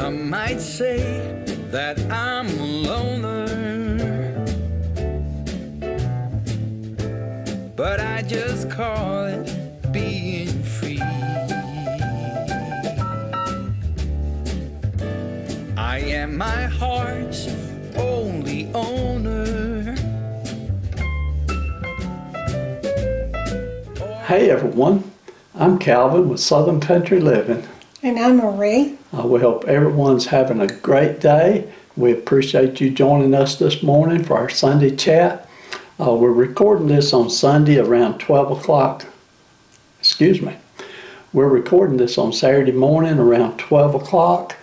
Some might say that I'm a loner. But I just call it being free. I am my heart's only owner. Hey everyone, I'm Calvin with Southern Country Living. And I'm Marie. We hope everyone's having a great day. We appreciate you joining us this morning for our Sunday chat. Uh, we're recording this on Sunday around 12 o'clock. Excuse me. We're recording this on Saturday morning around 12 o'clock,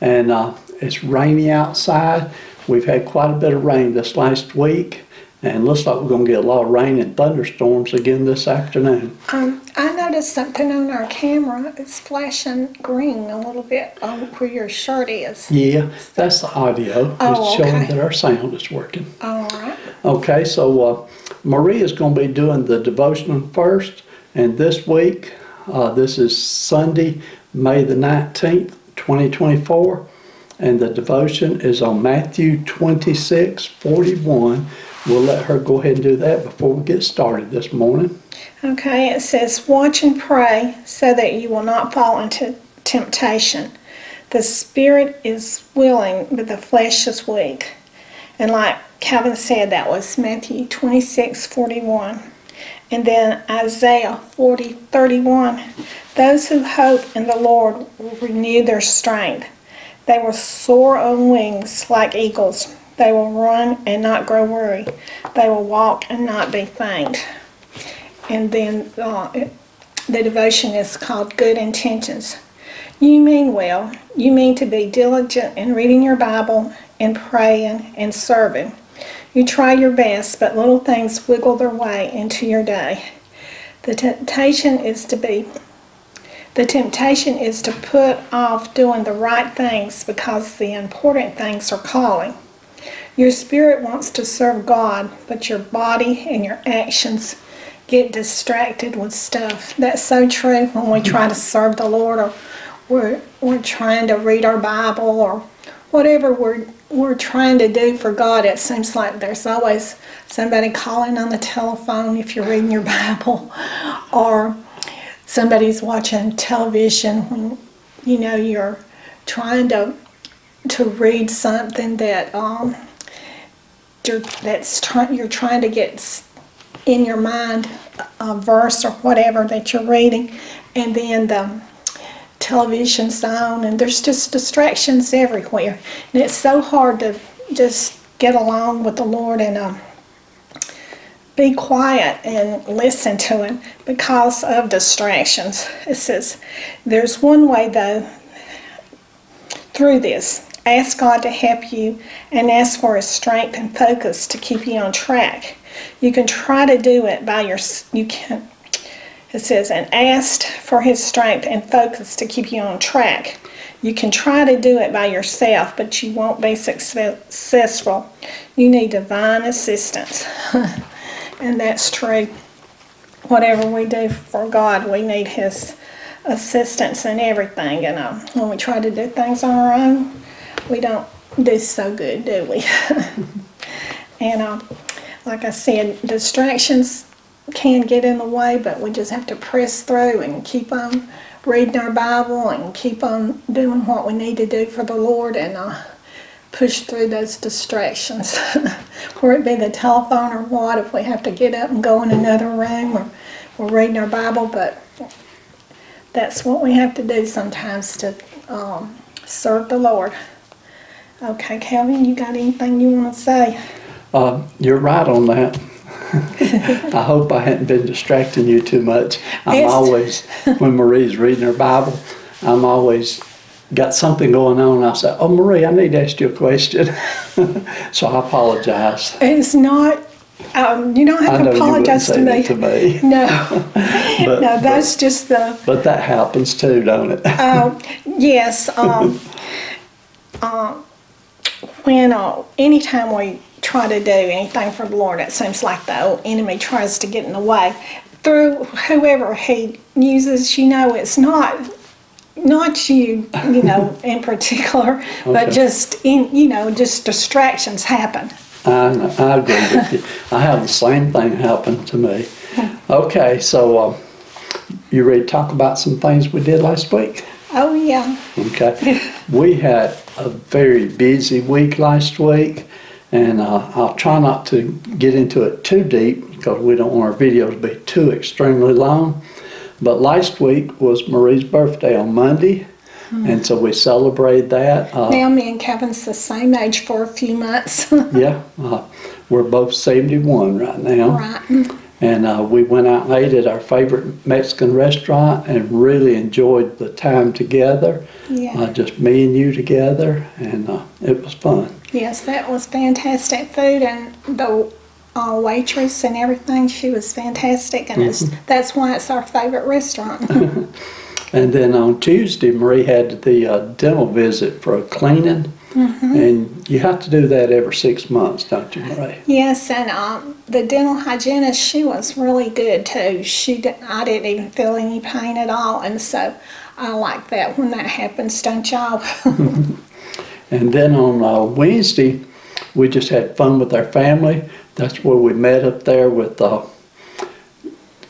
and uh, it's rainy outside. We've had quite a bit of rain this last week, and looks like we're going to get a lot of rain and thunderstorms again this afternoon. Um, I noticed something on our camera. It's flashing green a little bit on where your shirt is. Yeah, that's the audio. Oh, it's showing that our sound is working. All right. Okay, so uh, Marie is going to be doing the devotional first, and this week, uh, this is Sunday, May the 19th, 2024, and the devotion is on Matthew 26 41. We'll let her go ahead and do that before we get started this morning. Okay, it says, Watch and pray so that you will not fall into temptation. The spirit is willing, but the flesh is weak. And like Calvin said, that was Matthew 26 41. And then Isaiah 40 31. Those who hope in the Lord will renew their strength. They will soar on wings like eagles. They will run and not grow weary. They will walk and not be faint. And then uh, the devotion is called Good Intentions. You mean well. You mean to be diligent in reading your Bible and praying and serving. You try your best, but little things wiggle their way into your day. The temptation is to be the temptation is to put off doing the right things because the important things are calling. Your spirit wants to serve God, but your body and your actions get distracted with stuff. That's so true when we try to serve the Lord or we're, we're trying to read our Bible or whatever we're, we're trying to do for God. It seems like there's always somebody calling on the telephone if you're reading your Bible or somebody's watching television when you know you're trying to to read something that um that's you're trying to get in your mind a verse or whatever that you're reading and then the television's on and there's just distractions everywhere and it's so hard to just get along with the lord and um, be quiet and listen to him because of distractions it says there's one way though through this. Ask God to help you and ask for His strength and focus to keep you on track. You can try to do it by your, you can, it says, and asked for His strength and focus to keep you on track. You can try to do it by yourself, but you won't be successful. You need divine assistance. and that's true. Whatever we do for God, we need His assistance in everything. And um, when we try to do things on our own, we don't do so good, do we? and um, like I said, distractions can get in the way, but we just have to press through and keep on reading our Bible and keep on doing what we need to do for the Lord and uh, push through those distractions. Whether it be the telephone or what, if we have to get up and go in another room or we're reading our Bible, but that's what we have to do sometimes to um, serve the Lord. Okay, Calvin, you got anything you want to say? Uh, you're right on that. I hope I hadn't been distracting you too much. I'm always, when Marie's reading her Bible, I'm always got something going on. I say, Oh, Marie, I need to ask you a question. so I apologize. It's not. Um, you don't I have know to you apologize to me. to me. No, But, no, that's just the. but that happens too, don't it? Uh, yes. Um, uh, when uh, anytime we try to do anything for the Lord, it seems like the old enemy tries to get in the way through whoever he uses. You know, it's not not you, you know, in particular, but just in, you know, just distractions happen. I, I agree with you. I have the same thing happen to me. Okay, so um, you ready to talk about some things we did last week? Oh, yeah. Okay. we had a very busy week last week, and uh, I'll try not to get into it too deep because we don't want our videos to be too extremely long. But last week was Marie's birthday on Monday, and so we celebrated that. Uh, Now me and Kevin's the same age for a few months. yeah, uh, we're both 71 right now. right. And uh, we went out and ate at our favorite Mexican restaurant and really enjoyed the time together. Yeah. Uh, just me and you together, and uh, it was fun. Yes, that was fantastic food, and the uh, waitress and everything, she was fantastic, and it's, that's why it's our favorite restaurant. And then on Tuesday, Marie had the uh, dental visit for a cleaning, and you have to do that every six months, don't you, Marie? yes, and um, the dental hygienist, she was really good too. She did, I didn't even feel any pain at all, and so I like that when that happens, don't y'all? And then on uh, Wednesday, we just had fun with our family. That's where we met up there with uh,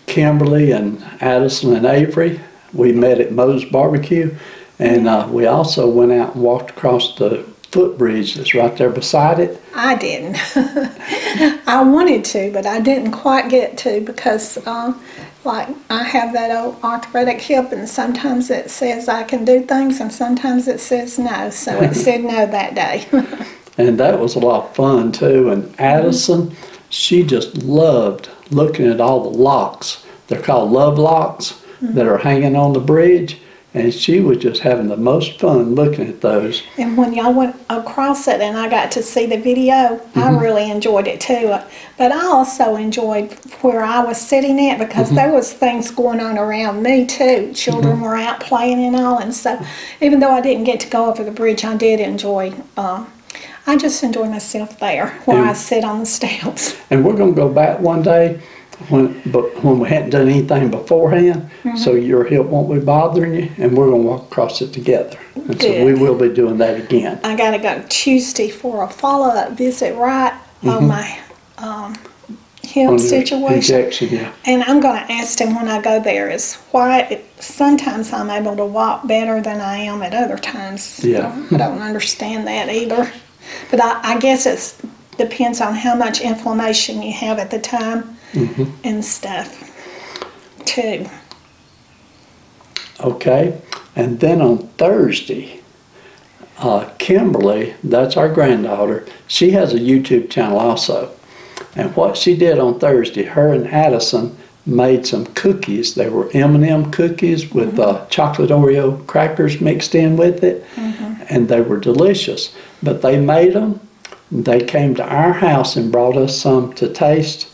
Kimberly and Addison and Avery. We met at Moe's Barbecue, and uh, we also went out and walked across the footbridge that's right there beside it. I didn't. I wanted to, but I didn't quite get to because, um, like, I have that old arthritic hip, and sometimes it says I can do things, and sometimes it says no. So it said no that day. And that was a lot of fun too. And Addison, she just loved looking at all the locks. They're called love locks that are hanging on the bridge. And she was just having the most fun looking at those. and when y'all went across it, and I got to see the video, I mm-hmm. really enjoyed it too. But I also enjoyed where I was sitting at because mm-hmm. there was things going on around me too. Children mm-hmm. were out playing and all, and so even though I didn't get to go over the bridge, I did enjoy. Uh, I just enjoy myself there where I Yeah. sit on the steps. And we're going to go back one day when, but when we hadn't done anything beforehand, so your hip won't be bothering you, and we're going to walk across it together. And so we will be doing that again. I got to go Tuesday for a follow up visit right on my um, situation. Injection, yeah. And I'm going to ask him when I go there is why it, sometimes I'm able to walk better than I am at other times. Yeah. I don't, I don't understand that either. But I, I guess it depends on how much inflammation you have at the time Mm-hmm. and stuff, too. Okay, and then on Thursday, uh, Kimberly, that's our granddaughter, she has a YouTube channel also. And what she did on Thursday, her and Addison made some cookies. They were M&M cookies with uh, chocolate Oreo crackers mixed in with it, and they were delicious. But they made them. They came to our house and brought us some to taste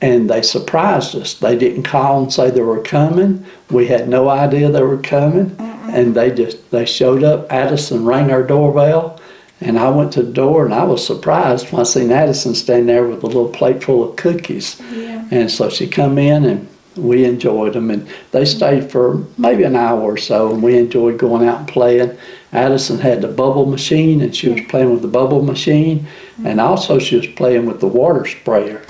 and they surprised us. They didn't call and say they were coming. We had no idea they were coming, and they just they showed up. Addison rang our doorbell, and I went to the door, and I was surprised when I seen Addison standing there with a little plate full of cookies. Yeah. And so she come in, and we enjoyed them, and they mm-hmm. stayed for maybe an hour or so, and we enjoyed going out and playing. Addison had the bubble machine, and she was playing with the bubble machine, mm-hmm. and also she was playing with the water sprayer.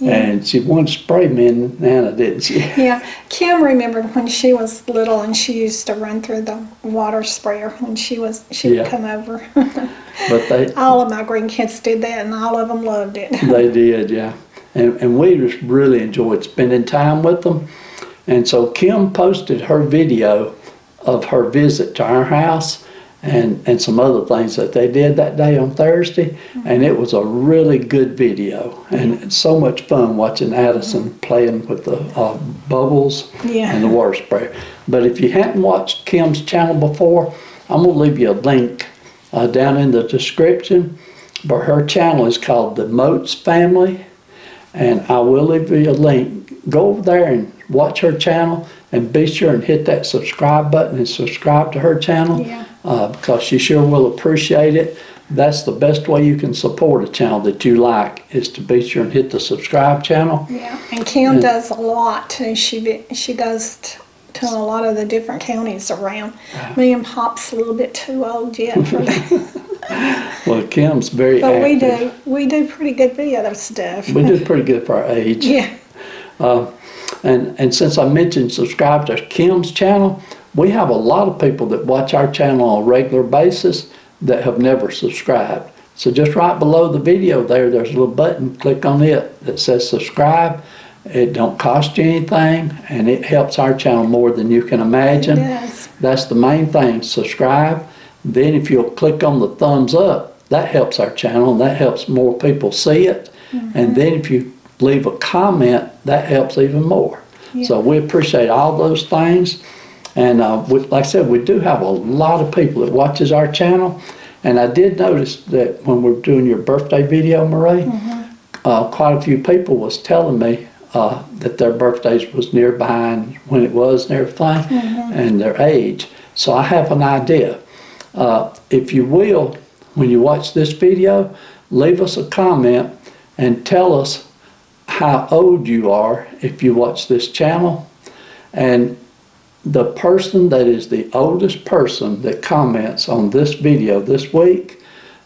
And she wanted to spray me and Nana, didn't she? Yeah, Kim remembered when she was little and she used to run through the water sprayer when she was she Yeah. would come over. But they all of my grandkids did that and all of them loved it. they did, yeah. And and we just really enjoyed spending time with them. And so Kim posted her video of her visit to our house and, and some other things that they did that day on Thursday. And it was a really good video. And it's so much fun watching Addison playing with the uh, bubbles Yeah. and the water spray. But if you hadn't watched Kim's channel before, I'm going to leave you a link uh, down in the description. But her channel is called The Moates Family. And I will leave you a link. Go over there and watch her channel and be sure and hit that subscribe button and subscribe to her channel Yeah. Uh, because she sure will appreciate it. That's the best way you can support a channel that you like is to be sure and hit the subscribe channel. Yeah, and Kim does a lot too. She be- she goes t- to a lot of the different counties around. Me and Pop's a little bit too old yet for that. Well, Kim's very But we do, we do pretty good video stuff. We do pretty good for our age. Yeah, And, and since I mentioned subscribe to Kim's channel, we have a lot of people that watch our channel on a regular basis that have never subscribed. So just right below the video there, there's a little button, click on it that says subscribe. It don't cost you anything and it helps our channel more than you can imagine. does. That's the main thing, subscribe. Then if you'll click on the thumbs up, that helps our channel and that helps more people see it. Mm -hmm. And then if you leave a comment, that helps even more. So we appreciate all those things. And uh, we, like I said, we do have a lot of people that watches our channel. And I did notice that when we're doing your birthday video, Marie, uh, quite a few people was telling me uh, that their birthdays was nearby and when it was and everything, and their age. So I have an idea. Uh, if you will, when you watch this video, leave us a comment and tell us how old you are if you watch this channel. And the person that is the oldest person that comments on this video this week,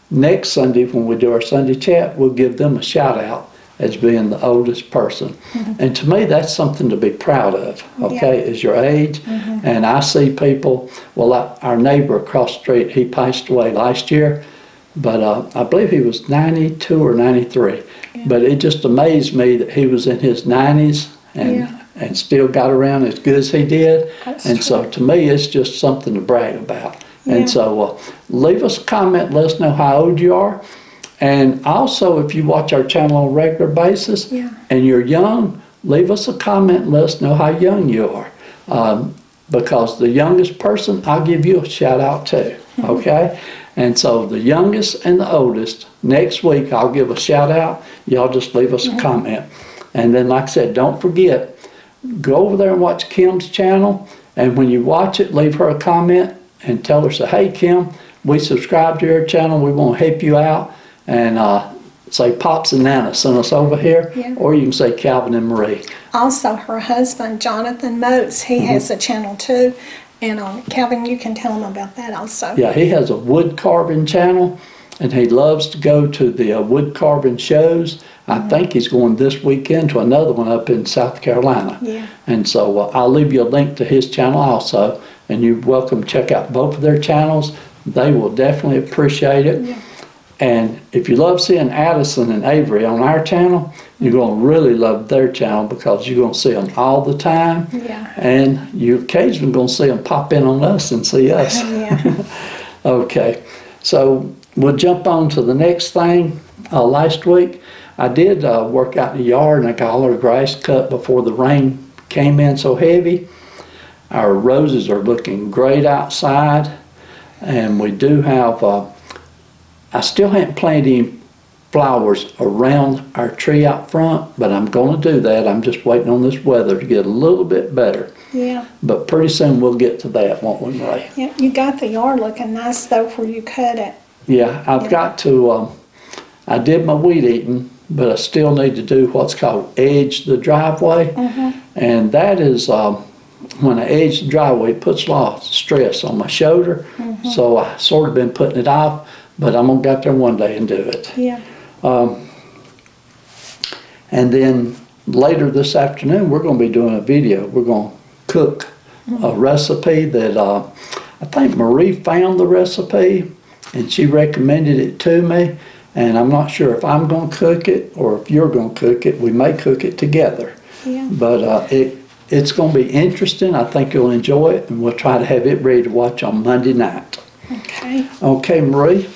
next Sunday when we do our Sunday chat, we'll give them a shout out as being the oldest person. And to me, that's something to be proud of, okay, is your age. And I see people, well, I, our neighbor across the street, he passed away last year, but uh, I believe he was 92 or 93. But it just amazed me that he was in his 90s and, Yeah. And still got around as good as he did. That's and so to me, it's just something to brag about. Yeah. And so uh, leave us a comment, let us know how old you are. And also, if you watch our channel on a regular basis Yeah. and you're young, leave us a comment and let us know how young you are. Um, because the youngest person, I'll give you a shout out too. Okay? and so the youngest and the oldest, next week I'll give a shout out. Y'all just leave us a comment. And then, like I said, don't forget, go over there and watch Kim's channel. And when you watch it, leave her a comment and tell her, say, hey, Kim, we subscribe to your channel. We want to help you out. And uh, say, Pops and Nana send us over here. Yeah. Or you can say Calvin and Marie. Also, her husband, Jonathan Moates, he has a channel too. And um, Calvin, you can tell him about that also. Yeah, he has a wood carving channel, and he loves to go to the uh, wood carving shows. I think he's going this weekend to another one up in South Carolina. Yeah. And so uh, I'll leave you a link to his channel also, and you're welcome to check out both of their channels. They will definitely appreciate it. Yeah. And if you love seeing Addison and Avery on our channel, you're going to really love their channel because you're going to see them all the time. Yeah. And you're occasionally going to see them pop in on us and see us. Yeah. Okay, so we'll jump on to the next thing. Uh, last week, I did uh, work out in the yard and I got all our grass cut before the rain came in so heavy. Our roses are looking great outside, and we do have. Uh, I still haven't planted any flowers around our tree out front, but I'm going to do that. I'm just waiting on this weather to get a little bit better. Yeah. But pretty soon we'll get to that, won't we, Ray? Yeah. You got the yard looking nice though where you cut it. Yeah, I've Yeah. got to, um, I did my weed eating, but I still need to do what's called edge the driveway. And that is, um, when I edge the driveway, it puts a lot of stress on my shoulder. So I sort of been putting it off, but I'm gonna get there one day and do it. Yeah. And then later this afternoon, we're going to be doing a video. We're going to cook a recipe that uh, I think Marie found the recipe and she recommended it to me. And I'm not sure if I'm going to cook it or if you're going to cook it. We may cook it together. Yeah. But uh, it it's going to be interesting. I think you'll enjoy it, and we'll try to have it ready to watch on Monday night. Okay. Okay, Marie,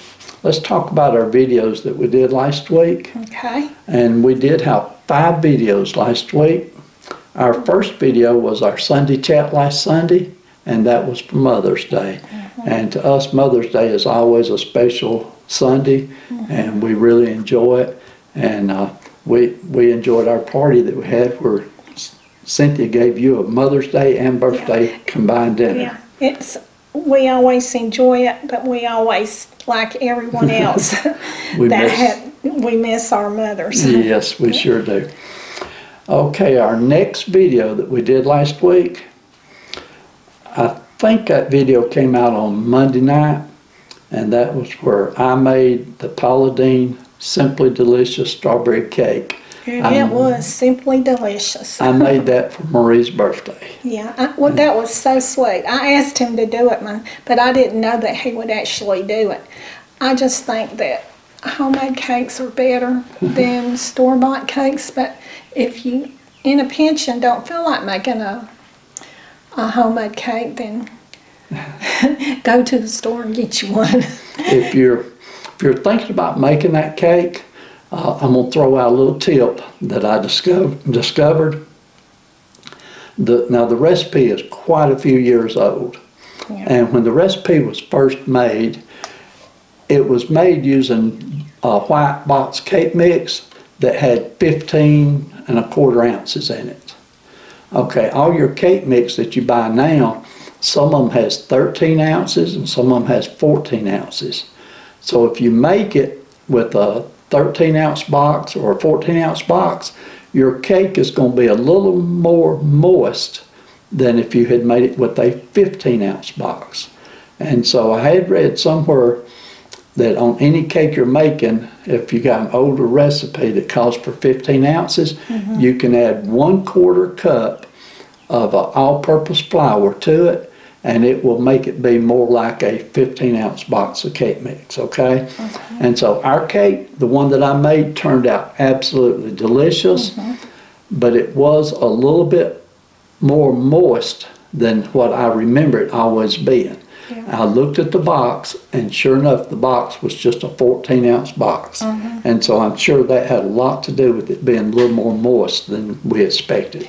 let's talk about our videos that we did last week. Okay. And we did have five videos last week. Our first video was our Sunday chat last Sunday, and that was for Mother's Day. And to us, Mother's Day is always a special Sunday, and we really enjoy it. And uh, we we enjoyed our party that we had where Cynthia gave you a Mother's Day and birthday combined dinner. Yeah. It's we always enjoy it, but we always, like everyone else, We that miss- had, we miss our mothers. Yes, we sure do. Okay, our next video that we did last week, I think that video came out on Monday night, and that was where I made the Paula Deen Simply Delicious Strawberry Cake. And Um, it was simply delicious. I made that for Marie's birthday. Yeah, I, well, that was so sweet. I asked him to do it, but I didn't know that he would actually do it. I just think that homemade cakes are better than store bought cakes, but if you in a pinch and don't feel like making a a homemade cake, then go to the store and get you one. if you're if you're thinking about making that cake, uh, I'm gonna throw out a little tip that I discovered. Discovered. The, now the recipe is quite a few years old, Yeah. and when the recipe was first made, it was made using a white box cake mix that had 15 and a quarter ounces in it. Okay, all your cake mix that you buy now, some of them has 13 ounces and some of them has 14 ounces. So if you make it with a 13 ounce box or a 14 ounce box, your cake is going to be a little more moist than if you had made it with a 15 ounce box. And so I had read somewhere that on any cake you're making, if you got an older recipe that calls for 15 ounces, you can add one quarter cup of uh, all-purpose flour to it, and it will make it be more like a 15 ounce box of cake mix. Okay, and so our cake, the one that I made, turned out absolutely delicious, mm-hmm. but it was a little bit more moist than what I remember it always being. Yeah. I looked at the box, and sure enough, the box was just a 14 ounce box. Mm-hmm. And so I'm sure that had a lot to do with it being a little more moist than we expected.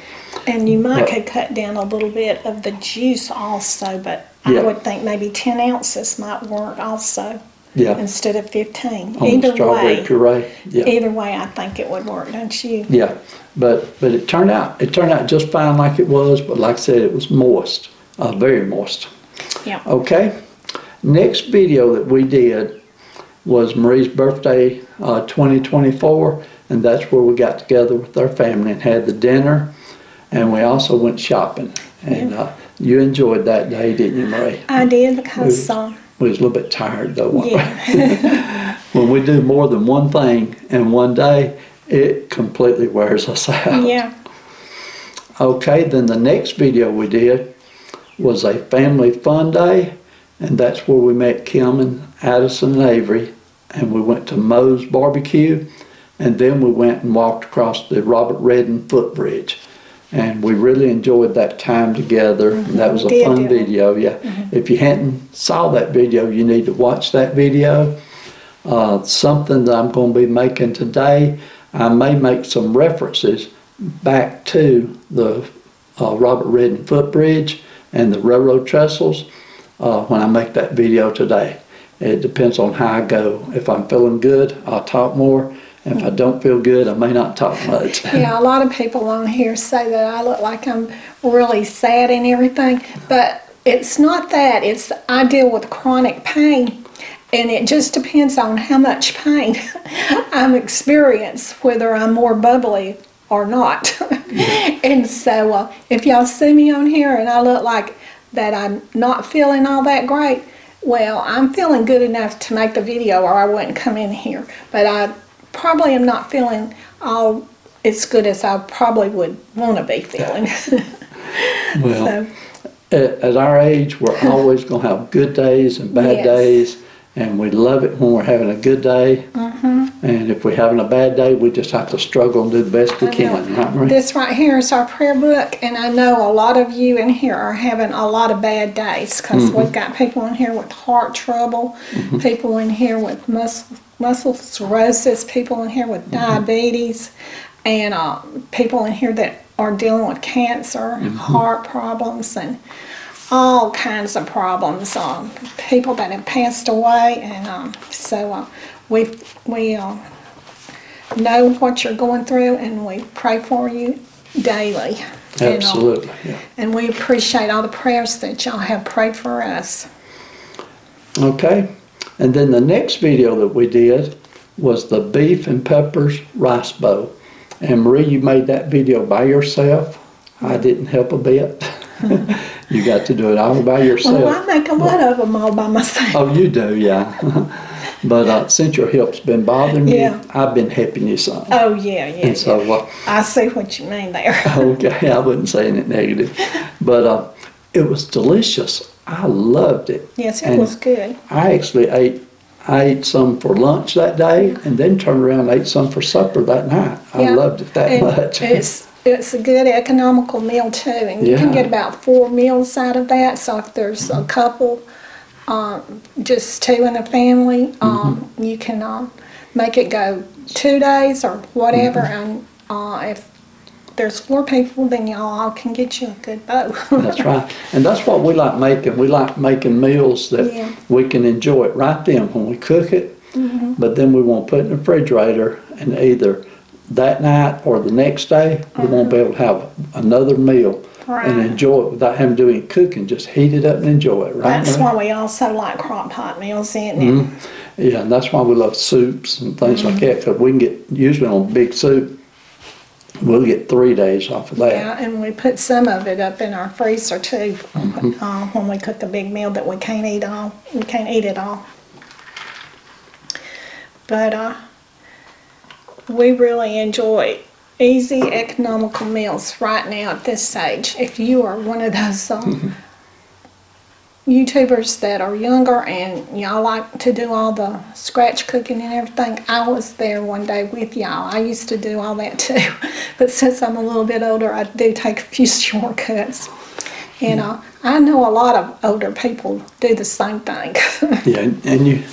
And you might But- could cut down a little bit of the juice also, but Yeah. I would think maybe 10 ounces might work also Yeah, instead of 15. on Either strawberry way, puree. Yeah. either way, I think it would work, don't you? Yeah, but but it turned out it turned out just fine like it was. But like I said, it was moist, uh, very moist. Yeah. Okay. Next video that we did was Marie's birthday, uh, 2024, and that's where we got together with our family and had the dinner, and we also went shopping. And uh, you enjoyed that day, didn't you, Marie? I did because, um, We was a little bit tired though. yeah, when we do more than one thing in one day, it completely wears us out. yeah, Okay, then the next video we did was a family fun day, and that's where we met Kim and Addison and Avery, and we went to Moe's Barbecue, and then we went and walked across the Robert Redden footbridge. And we really enjoyed that time together. and that was a Did, fun video, yeah. If you hadn't saw that video, you need to watch that video. Uh, something that I'm going to be making today, I may make some references back to the uh, Robert Redden footbridge and the railroad trestles uh, when I make that video today. It depends on how I go. If I'm feeling good, I'll talk more. If I don't feel good, I may not talk much. yeah. A lot of people on here say that I look like I'm really sad and everything, but it's not that. It's I deal with chronic pain, and it just depends on how much pain I'm experienced, whether I'm more bubbly or not. and so, uh, if y'all see me on here and I look like that I'm not feeling all that great, well, I'm feeling good enough to make the video, or I wouldn't come in here. But I probably am not feeling all as good as I probably would want to be feeling. Well, so, at, at our age, we're always going to have good days and bad Yes. days, and we love it when we're having a good day. Mm-hmm. And if we're having a bad day, we just have to struggle and do the best we can, right, Marie? This right here is our prayer book, and I know a lot of you in here are having a lot of bad days because Mm-hmm. we've got people in here with heart trouble, people in here with muscle, muscle cirrhosis, people in here with Mm-hmm. diabetes, and uh, people in here that are dealing with cancer, Mm-hmm. heart problems, and all kinds of problems. Um, people that have passed away, and um, so uh, we we. Uh, know what you're going through and we pray for you daily. And, uh, Absolutely, yeah. And we appreciate all the prayers that y'all have prayed for us. Okay, and then the next video that we did was the beef and peppers rice bowl. And Marie, you made that video by yourself. I didn't help a bit. You got to do it all by yourself. Well, I make a lot of them all by myself. Oh, you do, yeah. but uh, since your hip's been bothering Yeah. you, I've been helping you some. Oh, yeah, yeah, and so, yeah. uh, I see what you mean there. okay, I wasn't saying it negative, but uh, it was delicious. I loved it. Yes, it And was good. I actually ate. I ate some for lunch that day, and then turned around and ate some for supper that night. I Yeah. loved it that much. It's it's a good economical meal too, and you can get about four meals out of that. So if there's a couple, um, just two in a family, um, Mm-hmm. you can um, make it go two days or whatever. Mm-hmm. And uh, if there's four people, then y'all all can get you a good bow. That's right. And that's what we like making. We like making meals that Yeah. we can enjoy it right then when we cook it. Mm-hmm. But then we won't put it in the refrigerator and either that night or the next day, we won't be able to have another meal and Mm-hmm. Enjoy it without having to do any cooking. Just heat it up and enjoy it, right? That's Marie? why we also like crock pot meals, isn't it? Mm-hmm. Yeah, and that's why we love soups and things Mm-hmm. like that because we can get, usually on big soup, we'll get three days off of that. Yeah, and we put some of it up in our freezer too, Mm-hmm. uh, when we cook a big meal that we can't eat all, we can't eat it all. But, uh, we really enjoy easy economical meals right now at this stage. If you are one of those, um, YouTubers that are younger and y'all like to do all the scratch cooking and everything, I was there one day with y'all. I used to do all that too. But since I'm a little bit older, I do take a few shortcuts. And uh, I know a lot of older people do the same thing. Yeah, and- and you,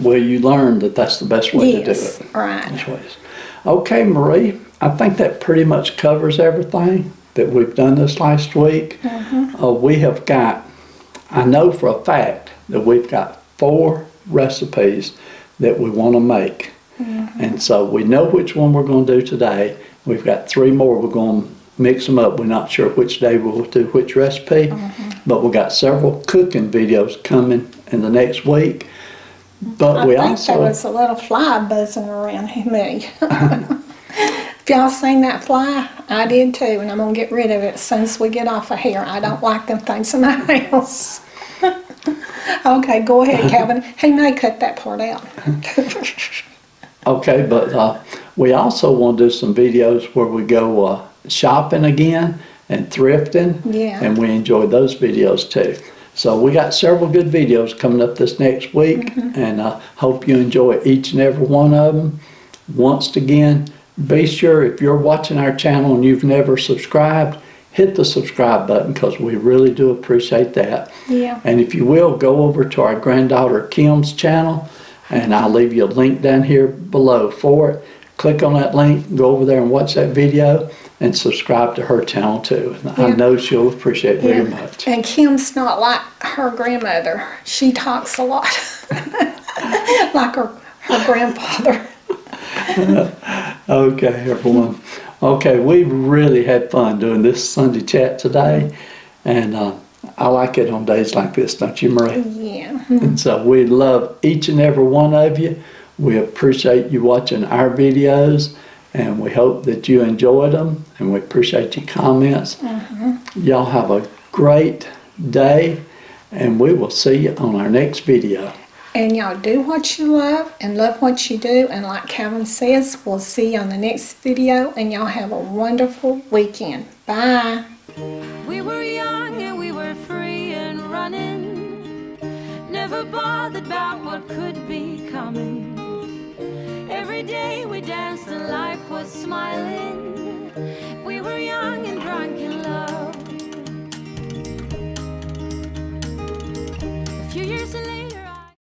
well, you learn that that's the best way to do yes, it. right. That's what it is. Okay, Marie, I think that pretty much covers everything that we've done this last week. Uh, we have got, I know for a fact that we've got four recipes that we want to make. Mm-hmm. And so we know which one we're going to do today. We've got three more. We're going to mix them up. We're not sure which day we'll do which recipe, mm-hmm. but we've got several cooking videos coming in the next week. But I we think also there was a little fly buzzing around me. y'all seen that fly, I did too, and I'm gonna get rid of it as soon as we get off of here. I don't like them things in my house. okay, go ahead, Calvin. He may cut that part out. Okay, but uh, we also want to do some videos where we go uh, shopping again and thrifting. Yeah. And we enjoy those videos too. So we got several good videos coming up this next week, and I hope you enjoy each and every one of them. Once again, be sure if you're watching our channel and you've never subscribed, hit the subscribe button because we really do appreciate that. Yeah. And if you will, go over to our granddaughter Kim's channel, and I'll leave you a link down here below for it. Click on that link, go over there and watch that video, and subscribe to her channel too. And I know she'll appreciate it very Yeah. much. And Kim's not like her grandmother. She talks a lot, like her her grandfather. Okay, everyone. Okay, we really had fun doing this Sunday chat today, and uh, I like it on days like this, don't you, Marie? Yeah. And so we love each and every one of you. We appreciate you watching our videos, and we hope that you enjoyed them, and we appreciate your comments. Y'all have a great day, and we will see you on our next video. And y'all do what you love and love what you do. And like Calvin says, we'll see you on the next video. And y'all have a wonderful weekend. Bye. We were young and we were free and running. Never bothered about what could be coming. Every day we danced and life was smiling. We were young and drunk in love. A few years later.